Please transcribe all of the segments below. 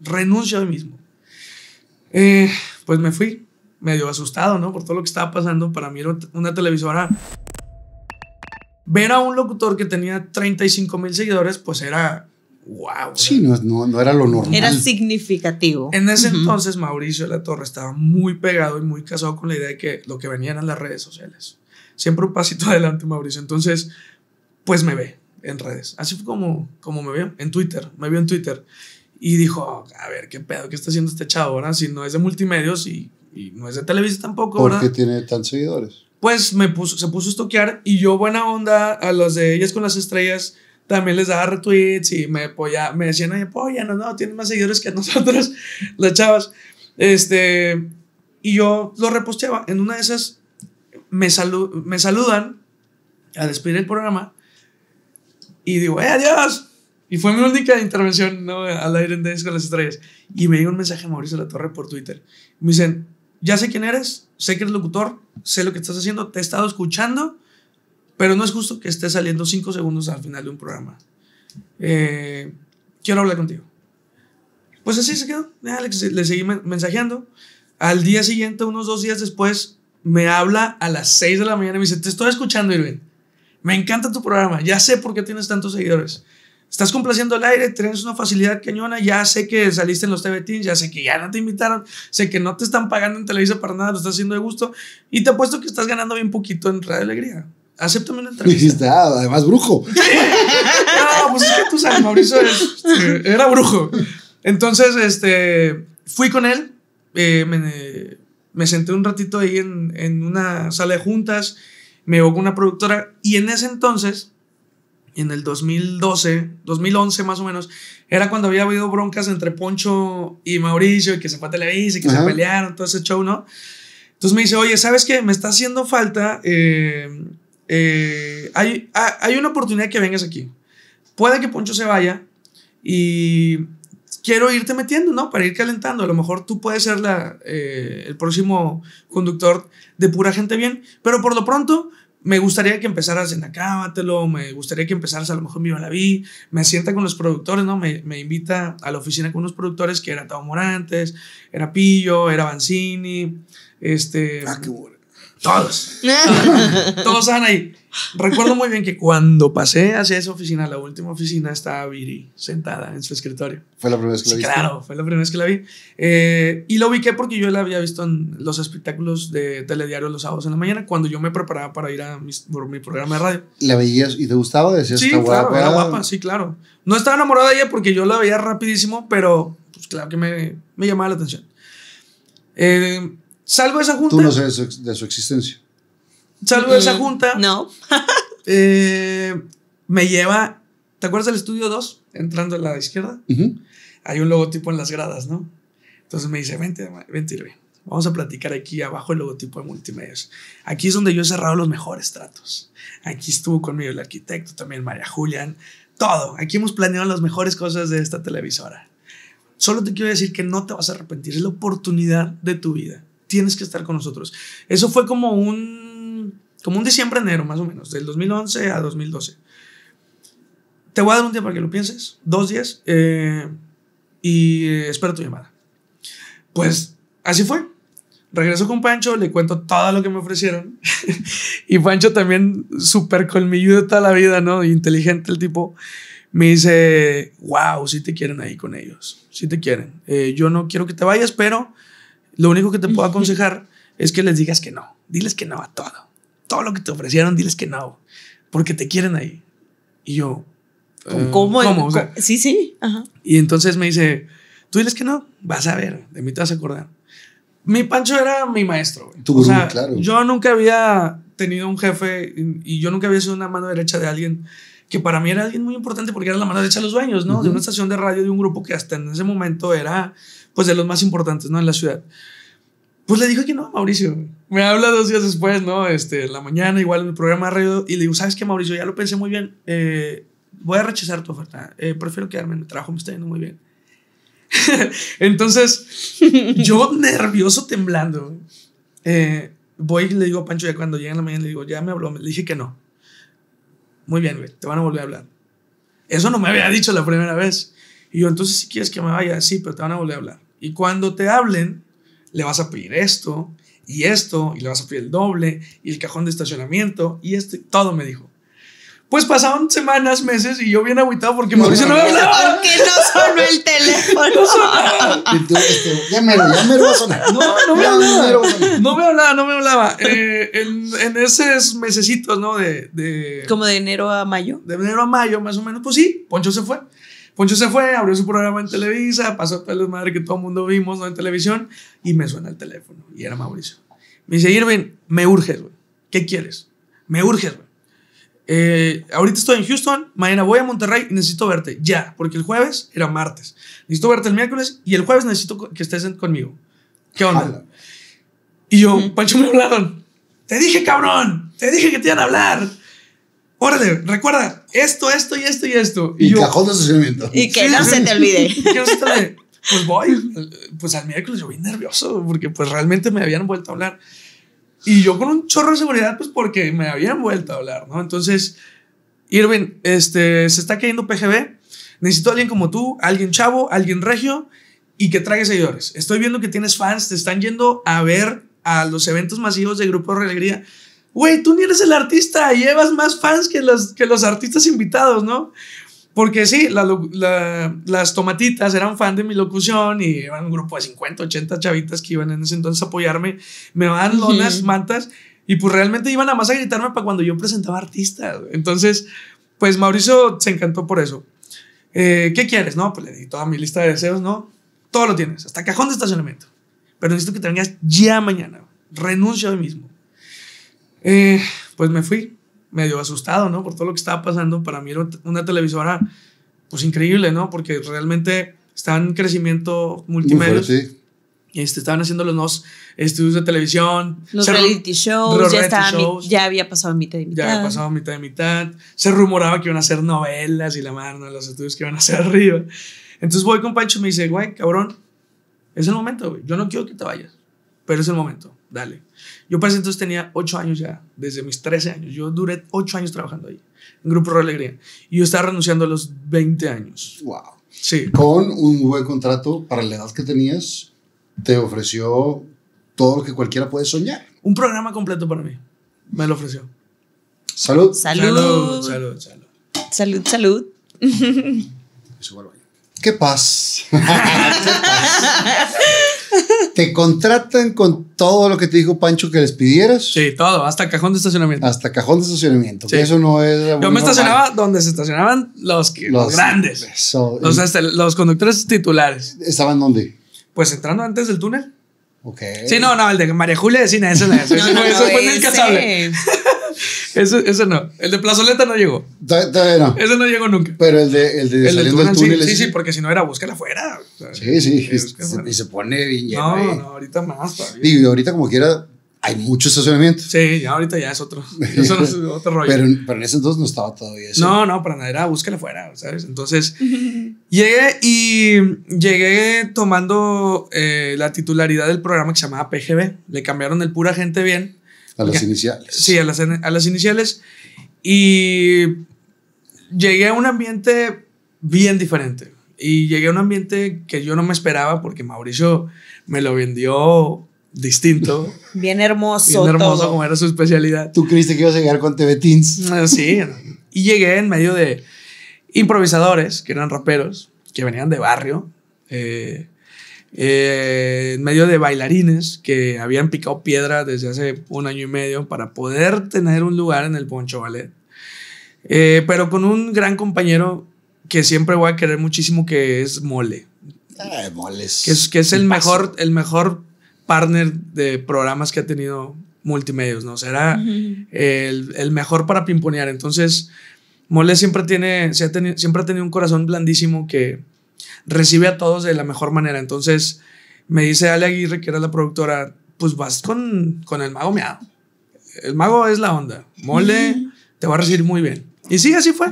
renuncio hoy mismo. Eh, pues me fui, medio asustado, ¿no? Por todo lo que estaba pasando. Para mí era una televisora. Ver a un locutor que tenía 35 mil seguidores, pues era wow. Sí, no, no, no, era lo normal. Era significativo. En ese entonces, Mauricio de la Torre estaba muy pegado y muy casado con la idea de que lo que venían eran las redes sociales. Siempre un pasito adelante, Mauricio. Entonces, pues me ve en redes. Así fue como, como me vio en Twitter. Me vio en Twitter. Y dijo, a ver, ¿qué pedo? ¿Qué está haciendo este chavo ahora? Si no es de multimedios y, y no es de televisión tampoco, ¿Por ¿verdad? qué tiene tantos seguidores? Pues me puso, se puso a estoquear y yo buena onda a los de ellas con las estrellas también les daba retweets y me apoya, me decían, oye, apóyanos, no, tienen más seguidores que nosotros, las chavas. Este, y yo lo reposteaba. En una de esas me, salu me saludan a despedir el programa y digo, ¡eh, adiós! Y fue mi única intervención al aire en Dance con las estrellas. Y me llega un mensaje a Mauricio La Torre por Twitter. Me dicen, ya sé quién eres, sé que eres locutor, sé lo que estás haciendo, te he estado escuchando, pero no es justo que estés saliendo cinco segundos al final de un programa. Eh, quiero hablar contigo. Pues así se quedó. Ya, le, le seguí mensajeando. Al día siguiente, unos dos días después, me habla a las 6 de la mañana y me dice, te estoy escuchando, Irving. Me encanta tu programa. Ya sé por qué tienes tantos seguidores. Estás complaciendo el aire, tienes una facilidad cañona. Ya sé que saliste en los TV Teens, ya sé que ya no te invitaron, sé que no te están pagando en Televisa para nada, lo estás haciendo de gusto. Y te apuesto que estás ganando bien poquito en Radio Alegría. Acéptame una entrevista. Ah, además, brujo. no, pues es que tú sabes, Mauricio es, este, era brujo. Entonces, este, fui con él, eh, me, me, senté un ratito ahí en, en una sala de juntas, me llevó con una productora y en ese entonces en el 2012, 2011 más o menos, era cuando había habido broncas entre Poncho y Mauricio, y que se fue a Televisa, y que Ajá. se pelearon, todo ese show, ¿no? Entonces me dice, oye, ¿sabes qué? Me está haciendo falta, eh, eh, hay, hay una oportunidad que vengas aquí. Puede que Poncho se vaya y quiero irte metiendo, ¿no? Para ir calentando. A lo mejor tú puedes ser la, eh, el próximo conductor de pura gente bien, pero por lo pronto me gustaría que empezaras en Acábatelo, me gustaría que empezaras a lo mejor Viva la Vi, me sienta con los productores, ¿no? Me, me, invita a la oficina con unos productores que era Tao Morantes, era Pillo, era Banzini, este... Ah, qué bueno. Todos. todos estaban ahí. Recuerdo muy bien que cuando pasé hacia esa oficina, la última oficina, estaba Viri sentada en su escritorio. ¿Fue la primera vez que la sí, viste? Claro, fue la primera vez que la vi. Eh, y la ubiqué porque yo la había visto en los espectáculos de Telediario los sábados en la mañana, cuando yo me preparaba para ir a mis, por mi programa de radio. ¿La veías y te gustaba? Decías, Sí, está claro, guapa. era guapa, sí, claro. No estaba enamorada de ella porque yo la veía rapidísimo, pero pues claro que me, me llamaba la atención. Eh, salgo de esa junta. Tú no sabes de su, de su existencia. Salgo de esa junta. No. Eh, me lleva. ¿Te acuerdas del estudio 2? Entrando a la izquierda. Hay un logotipo en las gradas, ¿no? Entonces me dice: Vente, vente, Irving. Vamos a platicar aquí abajo el logotipo de multimedios. Aquí es donde yo he cerrado los mejores tratos. Aquí estuvo conmigo el arquitecto, también María Julián. Todo. Aquí hemos planeado las mejores cosas de esta televisora. Solo te quiero decir que no te vas a arrepentir. Es la oportunidad de tu vida. Tienes que estar con nosotros. Eso fue como un, como un diciembre, enero, más o menos, del 2011 a 2012. Te voy a dar un día para que lo pienses, dos días, eh, y espero tu llamada. Pues así fue. Regreso con Pancho, le cuento todo lo que me ofrecieron. y Pancho también, súper colmilludo toda la vida, ¿no? Inteligente el tipo. Me dice, wow, sí te quieren ahí con ellos. Sí te quieren. Eh, yo no quiero que te vayas, pero lo único que te puedo aconsejar es que les digas que no. Diles que no a todo. Todo lo que te ofrecieron, diles que no. Porque te quieren ahí. Y yo, eh, ¿Cómo? ¿cómo? O sea, sí, sí. Ajá. y entonces me dice, tú diles que no, vas a ver, de mí te vas a acordar. Mi Pancho era mi maestro. Tu o gurú, sea, claro. yo nunca había tenido un jefe y, yo nunca había sido una mano derecha de alguien que para mí era alguien muy importante porque era la mano derecha de los dueños, ¿no? De una estación de radio de un grupo que hasta en ese momento era, pues, de los más importantes, ¿no? En la ciudad. Pues le dije que no, Mauricio. Me habla dos días después, ¿no? Este, en la mañana, igual en el programa de radio, y le digo, ¿sabes qué, Mauricio? Ya lo pensé muy bien. Eh, voy a rechazar tu oferta. Eh, prefiero quedarme en mi trabajo, me está yendo muy bien. Entonces, yo nervioso, temblando, eh, voy y le digo a Pancho, ya cuando llega en la mañana, le digo, ya me habló, le dije que no. Muy bien, te van a volver a hablar. Eso no me había dicho la primera vez. Y yo, entonces, si quieres que me vaya, sí, pero te van a volver a hablar. Y cuando te hablen, le vas a pedir esto y esto, y le vas a pedir el doble, y el cajón de estacionamiento, y esto, y todo me dijo. Pues pasaron semanas, meses, y yo bien agüitado porque Mauricio no me hablaba. ¿Por qué no sonó el teléfono? Y tú, este, ya mero, ya mero va a sonar. No, no me hablaba. No me hablaba, no me hablaba. Eh, en, en esos mesecitos, ¿no? De, de, Como de enero a mayo. de enero a mayo, más o menos, pues sí, Poncho se fue. Poncho se fue, abrió su programa en Televisa, pasó todo el madre que todo el mundo vimos ¿no? en televisión y me suena el teléfono y era Mauricio. Me dice, Irving, me urges, güey. ¿Qué quieres? Me urges, güey. Eh, ahorita estoy en Houston, mañana voy a Monterrey y necesito verte ya, porque el jueves era martes. Necesito verte el miércoles y el jueves necesito que estés en- conmigo. ¿Qué onda? Jala. Y yo, Pancho, me hablaron. Te dije, cabrón. Te dije que te iban a hablar. Órale, recuerda esto, esto y esto y esto. Y yo, cajón de estacionamiento. Y que Sí, no se te olvide. ¿qué vas a estar? Pues voy. Pues al miércoles yo bien nervioso porque pues realmente me habían vuelto a hablar. Y yo con un chorro de seguridad, pues porque me habían vuelto a hablar, ¿no? Entonces, Irving, este, se está cayendo PGB. Necesito a alguien como tú, alguien chavo, alguien regio y que traiga seguidores. Estoy viendo que tienes fans, te están yendo a ver a los eventos masivos de Grupo Alegría. Güey, tú ni eres el artista, llevas más fans que los, que los artistas invitados, ¿no? Porque sí, la la- las tomatitas eran fan de mi locución y eran un grupo de 50, 80 chavitas que iban en ese entonces a apoyarme. Me daban lonas, mantas y pues realmente iban a más a gritarme para cuando yo presentaba artistas. Entonces, pues Mauricio se encantó por eso. Eh, ¿Qué quieres? No, pues le di toda mi lista de deseos, ¿no? Todo lo tienes, hasta cajón de estacionamiento. Pero necesito que te vengas ya mañana. Renuncio hoy mismo. Eh, pues me fui, medio asustado, ¿no? Por todo lo que estaba pasando. Para mí era una televisora, pues increíble, ¿no? Porque realmente está en crecimiento multimedia. Este, estaban haciendo los nuevos estudios de televisión. Los Se reality shows, los ya, reality mi- ya había pasado mitad de mitad. Ya había pasado mitad de mitad. Se rumoraba que iban a hacer novelas y la mano los estudios que iban a hacer arriba. Entonces voy con Pancho y me dice, güey, cabrón, es el momento, güey. Yo no quiero que te vayas, pero es el momento, dale. Yo para ese entonces tenía 8 años ya, desde mis 13 años. Yo duré 8 años trabajando ahí, en Grupo Real Alegría. Y yo estaba renunciando a los 20 años. Wow. Sí. Con un buen contrato para la edad que tenías, te ofreció todo lo que cualquiera puede soñar. Un programa completo para mí. Me lo ofreció. Salud. Salud. Salud, salud, salud. Salud, salud. Eso baño. ¿Qué paz? ¿Qué paz? Te contratan con todo lo que te dijo Pancho que les pidieras. Sí, todo, hasta cajón de estacionamiento. Hasta cajón de estacionamiento. Sí. Que eso no es. Yo me normal. estacionaba donde se estacionaban los, que- los grandes. Eso. Los, este, los conductores titulares. ¿Estaban dónde? Pues entrando antes del túnel. Ok. Sí, no, no, el de María Julia de Cine, ese no es. Ese, No, no, fue- no, ese fue en el ese. Casable. Ese, ese no. El de Plazoleta no llegó. Todavía no. Ese no llegó nunca. Pero el de, el de el saliendo del túnel, túnel. sí, sí, porque si no era búscala afuera. O sea, Sí, sí. y, se, se pone bien lleno. No, ahí. no, ahorita más todavía. Digo, y ahorita como quiera, hay mucho estacionamiento. Sí, ya ahorita ya es otro. Eso no es otro rollo. Pero, pero en ese entonces no estaba todavía eso. No, no, para nada, era búscala afuera, ¿sabes? Entonces, llegué y llegué tomando eh, la titularidad del programa que se llamaba PGB. Le cambiaron el pura gente bien. A las iniciales. Sí, a las, a las iniciales. Y llegué a un ambiente bien diferente. Y llegué a un ambiente que yo no me esperaba porque Mauricio me lo vendió distinto. Bien hermoso. bien hermoso todo. como era su especialidad. ¿Tú creíste que ibas a llegar con TV Teens? Ah, Sí. Y llegué en medio de improvisadores, que eran raperos, que venían de barrio. eh, eh, en medio de bailarines que habían picado piedra desde hace un año y medio para poder tener un lugar en el Poncho Ballet. Eh, pero con un gran compañero que siempre voy a querer muchísimo, que es Mole, Ay, moles. que es, que es el mejor, el mejor partner de programas que ha tenido multimedios, ¿no? O sea, era Ujú. el, el mejor para pimponear. Entonces, Mole siempre, tiene, se ha tenido, siempre ha tenido un corazón blandísimo que recibe a todos de la mejor manera. Entonces, me dice Ale Aguirre, que era la productora, pues vas con, con el mago meado. El mago es la onda. Mole te va a recibir muy bien. Y sí, así fue.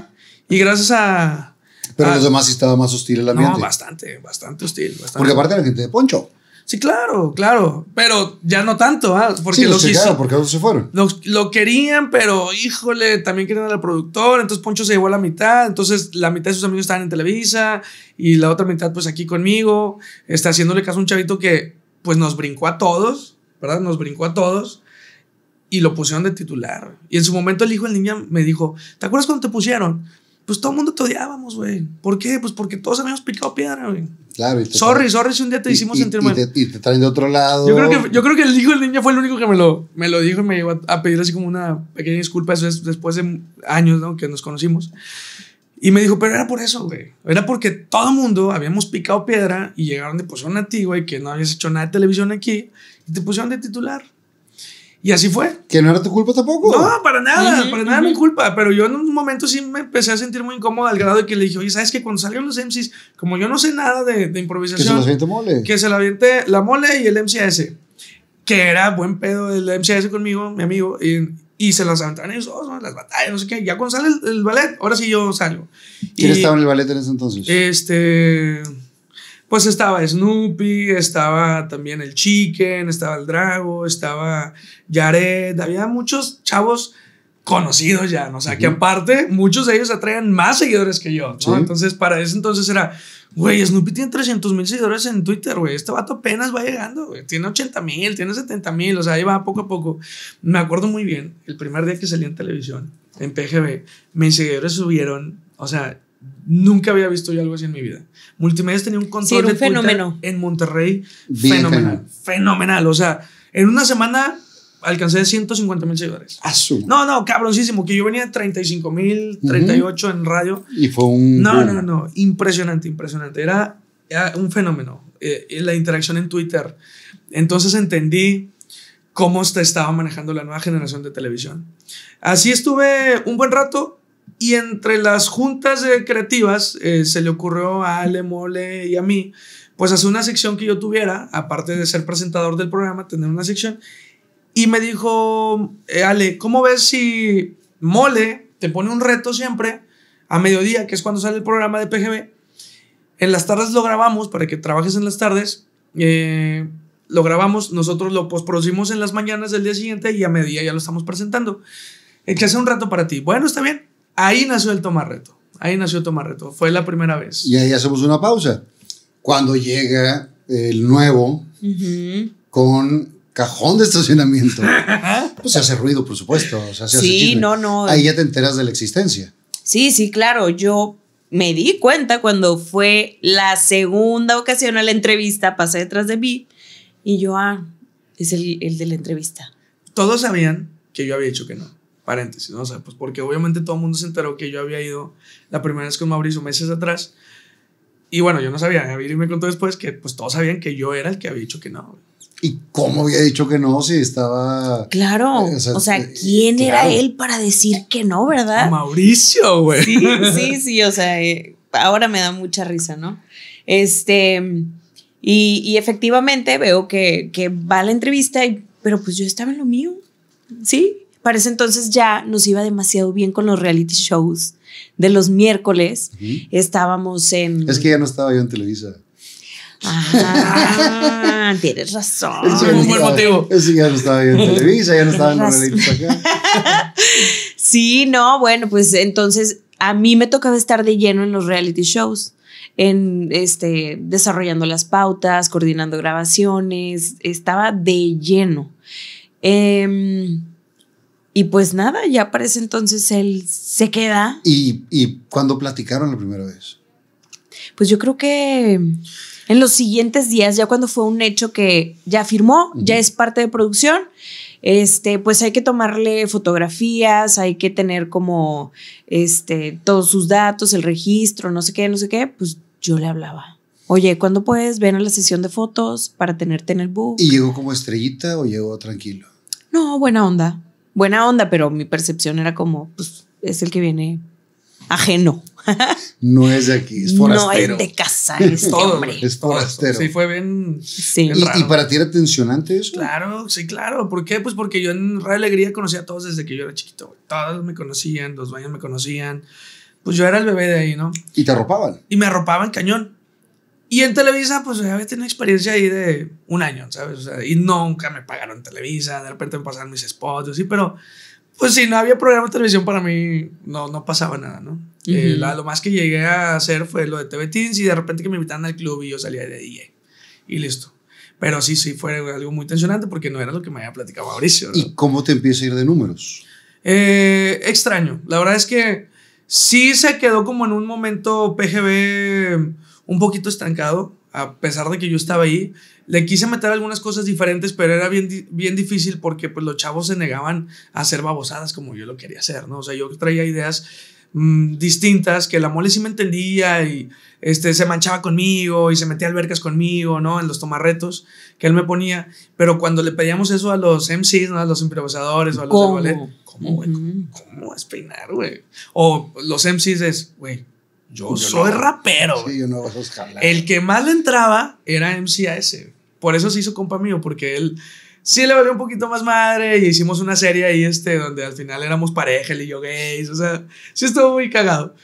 Y gracias a... Pero a- los demás sí estaba más hostil el ambiente. no, bastante, bastante hostil. Bastante. Porque aparte era gente de Poncho. Sí, claro, claro. Pero ya no tanto, ¿ah? Porque sí, los hizo- checaron, porque se fueron. Los- lo querían, pero híjole, también querían al productor. Entonces Poncho se llevó a la mitad. Entonces la mitad de sus amigos estaban en Televisa y la otra mitad, pues aquí conmigo. Está haciéndole caso a un chavito que, pues nos brincó a todos, ¿verdad? Nos brincó a todos y lo pusieron de titular. Y en su momento el hijo del niño me dijo: ¿Te acuerdas cuando te pusieron? Pues todo el mundo te odiábamos, güey. ¿Por qué? Pues porque todos habíamos picado piedra, güey. Claro. y te Sorry, sorry si un día te y- hicimos y- sentir y mal. te, y te traen de otro lado. Yo creo, que, yo creo que el hijo del niño fue el único que me lo, me lo dijo y me llegó a, pedir así como una pequeña disculpa. Eso es después de años ¿no? que nos conocimos. Y me dijo, pero era por eso, güey. Era porque todo el mundo habíamos picado piedra y llegaron de pusieron a ti, güey, que no habías hecho nada de televisión aquí y te pusieron de titular. Y así fue. Que no era tu culpa tampoco. No, para nada, para nada ujú. mi culpa. Pero yo en un momento sí me empecé a sentir muy incómodo al grado de que le dije, oye, ¿sabes que Cuando salgan los MCs, como yo no sé nada de, de que se improvisación, los siente mole. que se la aviente la mole y el MCS. Que era buen pedo el MCS conmigo, mi amigo. Y, y se las aventaban ellos dos, ¿no? las batallas, no sé qué. Ya cuando sale el, el ballet, ahora sí yo salgo. ¿Quién Y, estaba en el ballet en ese entonces? Este. Pues estaba Snoopy, estaba también el Chicken, estaba el Drago, estaba Jared. Había muchos chavos conocidos ya, ¿no? O sea, que Ujú. aparte, muchos de ellos atraían más seguidores que yo, ¿no? Sí. Entonces, para ese entonces era, güey, Snoopy tiene 300 mil seguidores en Twitter, güey. Este vato apenas va llegando, güey. Tiene 80 mil, tiene 70 mil, o sea, ahí va poco a poco. Me acuerdo muy bien, el primer día que salí en televisión, en PGB, mis seguidores subieron, o sea, nunca había visto yo algo así en mi vida. Multimedios tenía un control era un de Twitter fenómeno. en Monterrey Bien fenomenal, cañón. fenomenal. O sea, en una semana alcancé 150 mil seguidores. Su- No, no, cabroncísimo, que yo venía de 35 mil, 38 en radio. Y fue un. No, boom. no, no, impresionante, impresionante. Era, era un fenómeno, eh, la interacción en Twitter. Entonces entendí cómo se estaba manejando la nueva generación de televisión. Así estuve un buen rato y entre las juntas creativas eh, se le ocurrió a Ale Mole y a mí, pues hacer una sección que yo tuviera, aparte de ser presentador del programa, tener una sección. Y me dijo, eh, Ale, ¿cómo ves si Mole te pone un reto siempre a mediodía, que es cuando sale el programa de PGB? En las tardes lo grabamos para que trabajes en las tardes. eh, lo grabamos, nosotros lo postproducimos en las mañanas del día siguiente y a mediodía ya lo estamos presentando. El que hace un reto para ti. Bueno, está bien. Ahí nació el Tomar Reto. Ahí nació Tomar Reto. Fue la primera vez. Y ahí hacemos una pausa. Cuando llega el nuevo con cajón de estacionamiento, pues se hace ruido, por supuesto. o sea, se hace Sí, no, no. Ahí ya te enteras de la existencia. Sí, sí, claro. Yo me di cuenta cuando fue la segunda ocasión a la entrevista, pasé detrás de mí y yo, ah, es el, el de la entrevista. Todos sabían que yo había dicho que no. Paréntesis, ¿no? O sea, pues porque obviamente todo el mundo se enteró que yo había ido la primera vez con Mauricio meses atrás. Y bueno, yo no sabía. Gabriel me contó después que pues todos sabían que yo era el que había dicho que no. ¿Y cómo había dicho que no si estaba... Claro. Eh, o sea, o sea, eh, ¿quién claro. era él para decir que no, verdad? Mauricio, güey. Sí, sí, sí, o sea, eh, ahora me da mucha risa, ¿no? Este, y, y efectivamente veo que, que va a la entrevista, y, pero pues yo estaba en lo mío, ¿sí? Para ese entonces ya nos iba demasiado bien con los reality shows de los miércoles. Estábamos en... Es que ya no estaba yo en Televisa. Ah, tienes razón. Ese fue un buen motivo. Ese ya no estaba yo en Televisa, ya no estaba en los Razón. realities acá. Sí, no, bueno, pues entonces a mí me tocaba estar de lleno en los reality shows, en este, desarrollando las pautas, coordinando grabaciones, estaba de lleno. Em, y pues nada, ya para ese entonces él se queda. ¿Y, ¿Y cuándo platicaron la primera vez? Pues yo creo que en los siguientes días, ya cuando fue un hecho que ya firmó, ya es parte de producción, este, pues hay que tomarle fotografías, hay que tener como este, todos sus datos, el registro, no sé qué, no sé qué, pues yo le hablaba. Oye, ¿cuándo puedes? Ven a la sesión de fotos para tenerte en el book. ¿Y llegó como estrellita o llegó tranquilo? No, buena onda. Buena onda, pero mi percepción era como, pues, es el que viene ajeno. No es de aquí, es No forastero. es de casa, Todo, hombre. Es forastero. Sí, fue bien. Sí. bien ¿Y, raro. y para ti era tensionante eso? Claro, sí, claro. ¿Por qué? Pues porque yo en Radio Alegría conocía a todos desde que yo era chiquito. Todos me conocían, los baños me conocían. Pues yo era el bebé de ahí, ¿no? Y te arropaban. Y me arropaban cañón. Y en Televisa, pues había tenido una experiencia ahí de un año, ¿sabes? O sea, y nunca me pagaron en Televisa, de repente me pasaban mis spots, sí, pero pues si no había programa de televisión para mí, no, no pasaba nada, ¿no? Eh, lo más que llegué a hacer fue lo de TV Teens y de repente que me invitaban al club y yo salía de DJ. Y listo. Pero sí, sí, fue algo muy tensionante porque no era lo que me había platicado Mauricio. ¿Y cómo te empieza a ir de números? Eh, extraño. La verdad es que sí se quedó como en un momento PGB un poquito estancado, a pesar de que yo estaba ahí. Le quise meter algunas cosas diferentes, pero era bien, bien difícil porque pues, los chavos se negaban a hacer babosadas como yo lo quería hacer, ¿no? O sea, yo traía ideas mm, distintas que la mole sí me entendía y este, se manchaba conmigo y se metía albercas conmigo, ¿no? En los tomarretos que él me ponía. Pero cuando le pedíamos eso a los MCs, ¿no? A los improvisadores o a los ¿Cómo? de ballet, ¿cómo, güey? ¿Cómo es peinar, güey? O los MCs es, güey, yo, soy rapero. Sí, yo no vas a. El que más le entraba era MCAS. Por eso se hizo compa mío, porque él sí le valió un poquito más madre y hicimos una serie ahí este, donde al final éramos pareja, él y yo gays. O sea, sí estuvo muy cagado.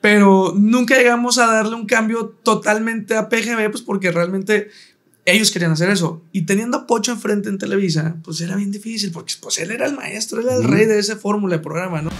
Pero nunca llegamos a darle un cambio totalmente a PGB, pues porque realmente ellos querían hacer eso. Y teniendo a Pocho enfrente en Televisa, pues era bien difícil, porque pues él era el maestro, él era el rey de esa fórmula de programa, ¿no?